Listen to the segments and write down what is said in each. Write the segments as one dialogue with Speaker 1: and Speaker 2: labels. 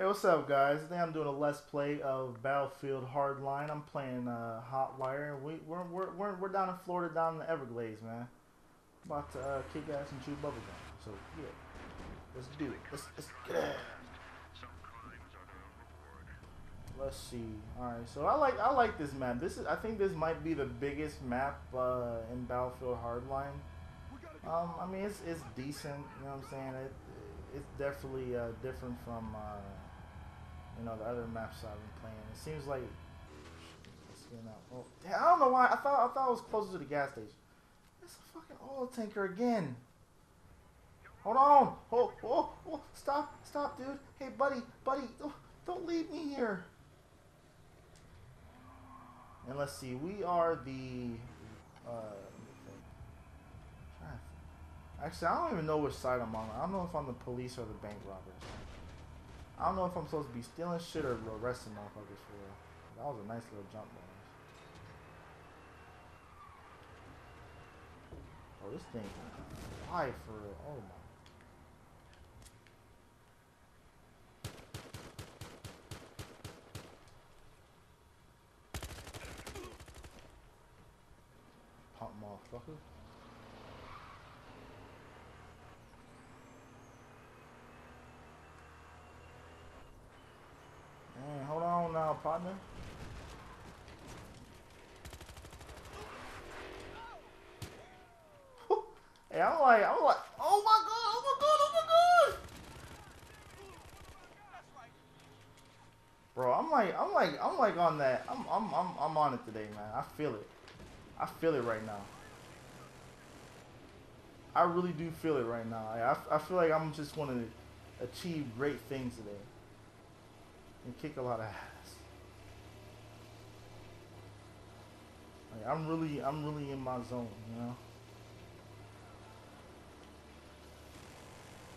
Speaker 1: Hey, what's up, guys? Today I'm doing a let's play of Battlefield Hardline. I'm playing uh, Hotwire. We, we're, we're, we're, we're down in Florida, down in the Everglades, man. About to uh, kick ass and chew bubblegum. So, yeah. Let's do it. Let's, let's get it. Let's see. All right, so I like I like this map. This is I think this might be the biggest map uh, in Battlefield Hardline. Um, I mean it's it's decent. You know what I'm saying? It it's definitely uh, different from uh, you know the other maps I've been playing. It seems like oh, I don't know why I thought I thought it was closer to the gas station. It's a fucking oil tanker again. Hold on. Oh, oh, oh, stop, stop, dude. Hey, buddy, buddy, don't, don't leave me here. And let's see, we are the. Uh, actually, I don't even know which side I'm on. I don't know if I'm the police or the bank robbers. I don't know if I'm supposed to be stealing shit or arresting motherfuckers for real. That was a nice little jump bonus. Oh, this thing fly for real. Oh my motherfucker. Man, hold on now, partner. hey, I'm like, I'm like, oh my god, oh my god, oh my god! Bro, I'm like, I'm like, I'm like on that. I'm, I'm, I'm, I'm on it today, man. I feel it. I feel it right now. I really do feel it right now. I, I feel like I'm just want to achieve great things today and kick a lot of ass. Like, I'm really, I'm really in my zone, you know.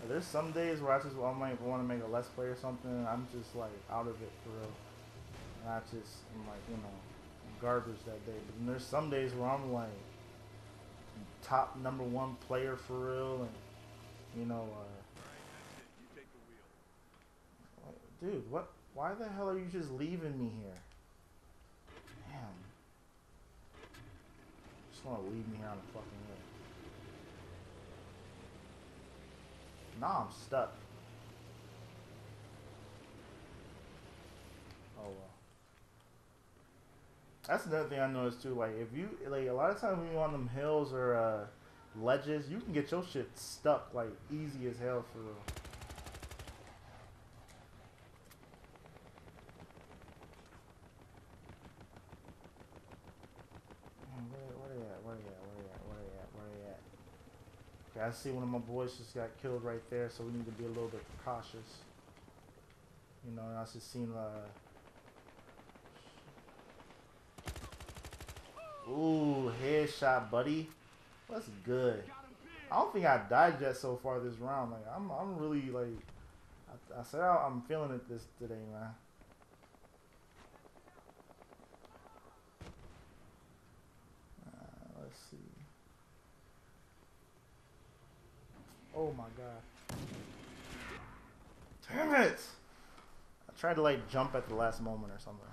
Speaker 1: Like, there's some days where I just I might want to make a let's play or something. I'm just like out of it for real, and I just I'm like you know garbage that day. But there's some days where I'm like top number one player for real, and you know, uh, dude, what? Why the hell are you just leaving me here? Just want to leave me here on the fucking way. Nah, I'm stuck. Oh well. That's another thing I noticed too. Like if you like a lot of times when you're on them hills or uh, ledges, you can get your shit stuck like easy as hell for real. Okay, I see one of my boys just got killed right there, so we need to be a little bit cautious. You know, I just seen uh, Ooh, headshot, buddy. That's good. I don't think I died yet so far this round. Like I'm, I'm really like, I, I said I, am feeling it this today, man. Uh, let's see. Oh my god. Damn it! I tried to like jump at the last moment or something.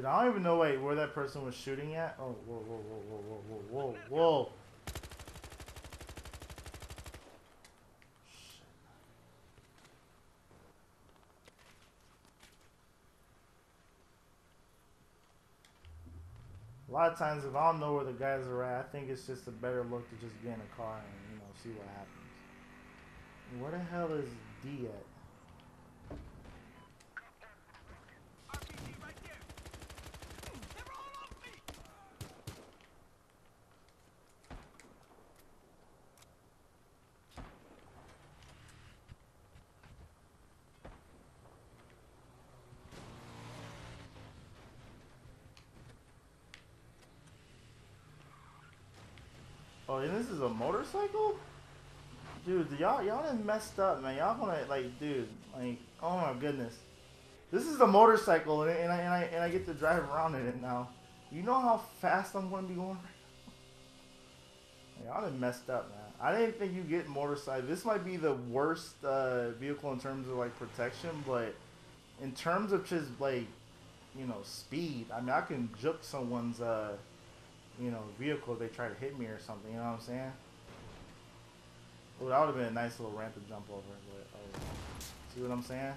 Speaker 1: Dude, I don't even know wait where that person was shooting at. Oh, whoa, whoa, whoa, whoa, whoa, whoa, whoa, whoa. A lot of times, if I don't know where the guys are at, I think it's just a better look to just get in a car and, you know, see what happens. Where the hell is D at? Oh, and this is a motorcycle? Dude, y'all y'all done messed up, man. Y'all gonna like, dude, like, oh my goodness. This is a motorcycle, and, and I and I and I get to drive around in it now. You know how fast I'm gonna be going? Y'all done messed up, man. I didn't think you get motorcycle. This might be the worst uh, vehicle in terms of like protection, but in terms of just like, you know, speed. I mean, I can juke someone's, uh, you know, vehicle they try to hit me or something. You know what I'm saying? Well, that would have been a nice little ramp to jump over. But oh, see what I'm saying?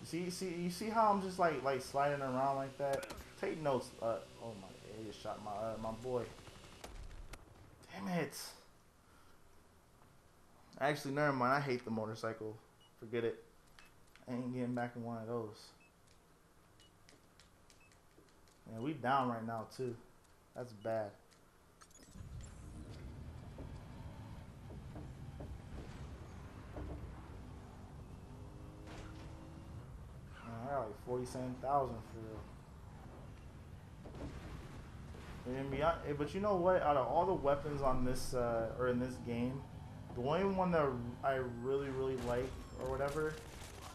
Speaker 1: You see, see, you see how I'm just like like sliding around like that. Take notes. Uh, oh my, he just shot my uh, my boy. Damn it. Actually, never mind. I hate the motorcycle. Forget it. I ain't getting back in one of those. Man, we down right now too. That's bad. I got like forty-seven thousand for real. Eh, but you know what? Out of all the weapons on this uh, or in this game, the only one that I really really like or whatever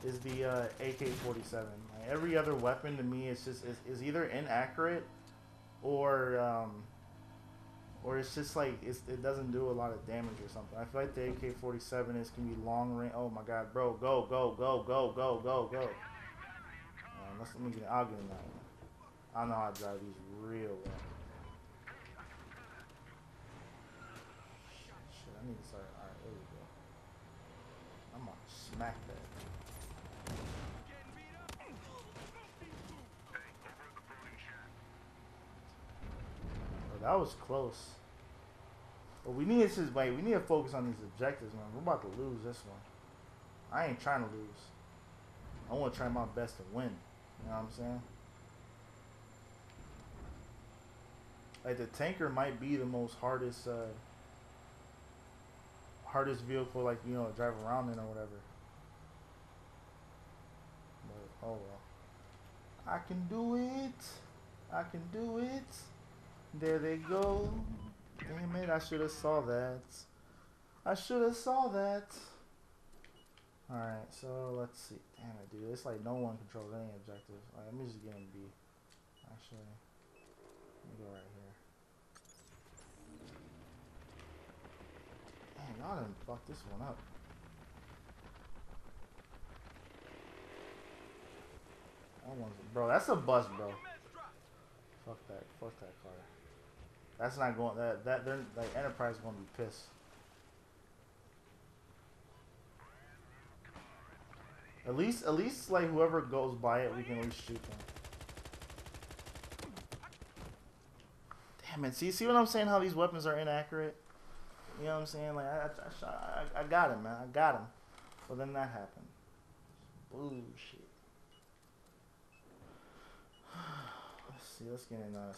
Speaker 1: is the uh, AK-47. Like every other weapon to me is just is, is either inaccurate or um, or it's just like it's, it doesn't do a lot of damage or something. I feel like the AK-47 is can be long range. Oh my god, bro, go go go go go go go. Um, let's let me get. I'll get in that one. I know how to drive these real well. Shit, I need to start. All right, there we go. I'm gonna smack that. Oh, that was close. But we need to just wait. We need to focus on these objectives, man. We're about to lose this one. I ain't trying to lose. I want to try my best to win. You know what I'm saying? Like the tanker might be the most hardest, uh, hardest vehicle, like you know, drive around in or whatever. But oh well. I can do it. I can do it. There they go. Damn it, I should have saw that. I should have saw that. Alright, so let's see. Damn it, dude. It's like no one controls any objective. Alright, let me just get in B. Actually, let me go right here. Dang, y'all done fuck this one up. That one's, bro, that's a bus, bro. Fuck that, fuck that car. That's not going. That that they're like Enterprise is going to be pissed. At least, at least like whoever goes by it, we can at least shoot them. Damn it! See, see what I'm saying? How these weapons are inaccurate. You know what I'm saying? Like I, I, shot, I, I got him, man. I got him. But then that happened. Bullshit. Let's see. Let's get in uh.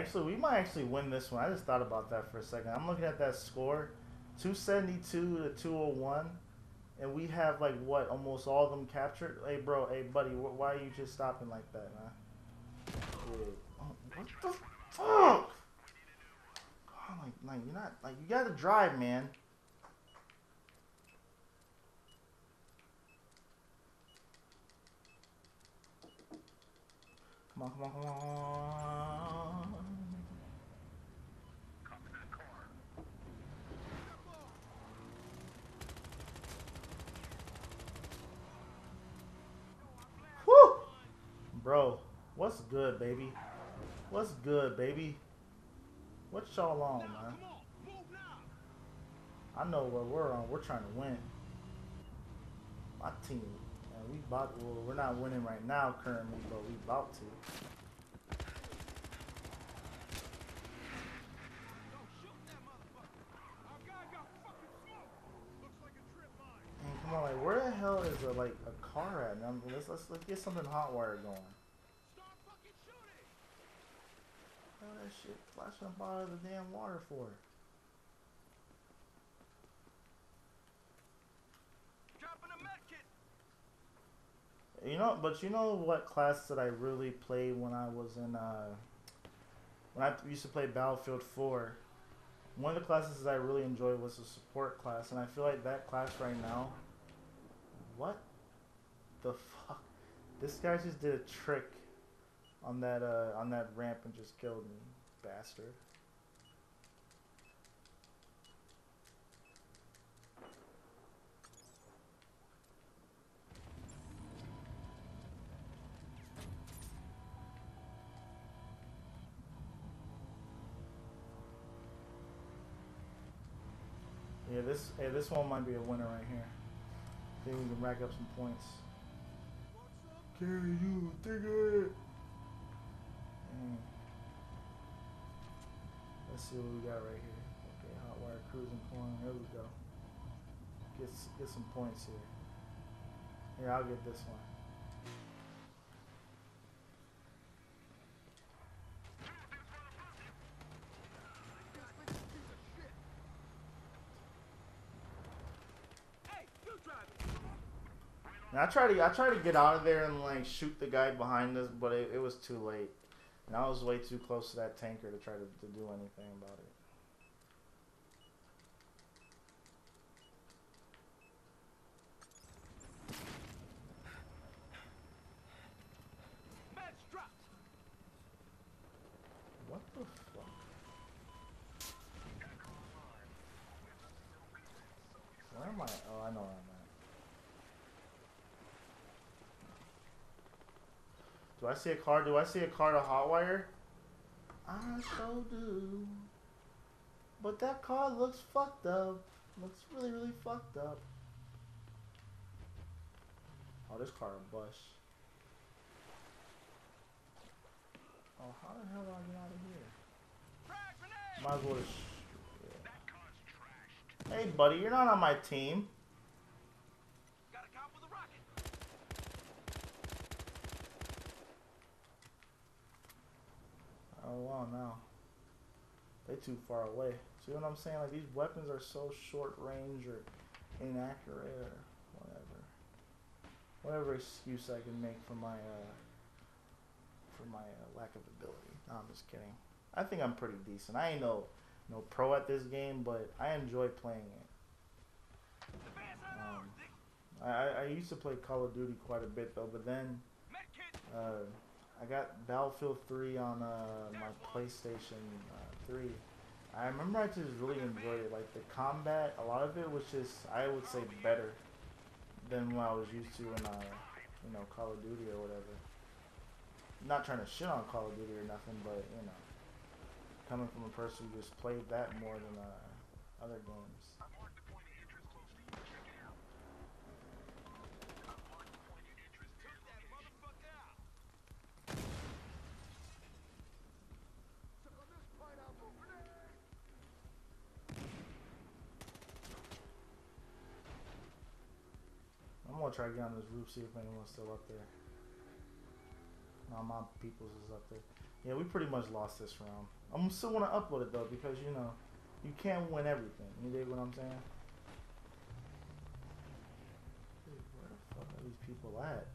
Speaker 1: Actually, we might actually win this one. I just thought about that for a second. I'm looking at that score, 272 to 201, and we have like what almost all of them captured. Hey, bro. Hey, buddy. Why are you just stopping like that, man? Oh, what the fuck? God, like, like you're not like you gotta drive, man. Come on, come on, come on. Bro, what's good, baby? What's good, baby? What y'all on, man? I know what we're on. We're trying to win. My team Man, we about well, we're not winning right now currently, but we about to. Car at? Man? Let's let's let's get something hot wire going. What that shit flashing up out of the damn water for? You know, but you know what class that I really played when I was in uh, when I used to play Battlefield 4. One of the classes that I really enjoyed was the support class, and I feel like that class right now. What the fuck? This guy just did a trick on that uh, on that ramp and just killed me, bastard. Yeah, this hey, this one might be a winner right here. I think we can rack up some points. Carry you, dig it. Mm. Let's see what we got right here. Okay, hot wire cruising corner. There we go. Get get some points here. Here, I'll get this one. And I tried to I tried to get out of there and like shoot the guy behind us, but it, it was too late. And I was way too close to that tanker to try to, to do anything about it. What the fuck? Where am I? Oh, I know where I'm at. Do I see a car? Do I see a car to hotwire? I so do. But that car looks fucked up. Looks really, really fucked up. Oh, this car a bus. Oh, how the hell do I get out of here? Might as well just... Yeah. Hey, buddy, you're not on my team. Oh wow, now they too far away. See what I'm saying? Like these weapons are so short range or inaccurate or whatever. Whatever excuse I can make for my uh, for my uh, lack of ability. No, I'm just kidding. I think I'm pretty decent. I ain't no no pro at this game, but I enjoy playing it. Um, I, I used to play Call of Duty quite a bit though, but then uh, I got Battlefield 3 on uh, my PlayStation uh, 3. I remember I just really enjoyed it. Like the combat, a lot of it was just, I would say, better than what I was used to in, uh, you know, Call of Duty or whatever. not trying to shit on Call of Duty or nothing, but you know, coming from a person who just played that more than uh, other games. I'm gonna try to get on this roof, see if anyone's still up there. No, my people's is up there. Yeah, we pretty much lost this round. I'm still to upload it though because you know you can't win everything. You dig what I'm saying? Dude, where the fuck are these people at?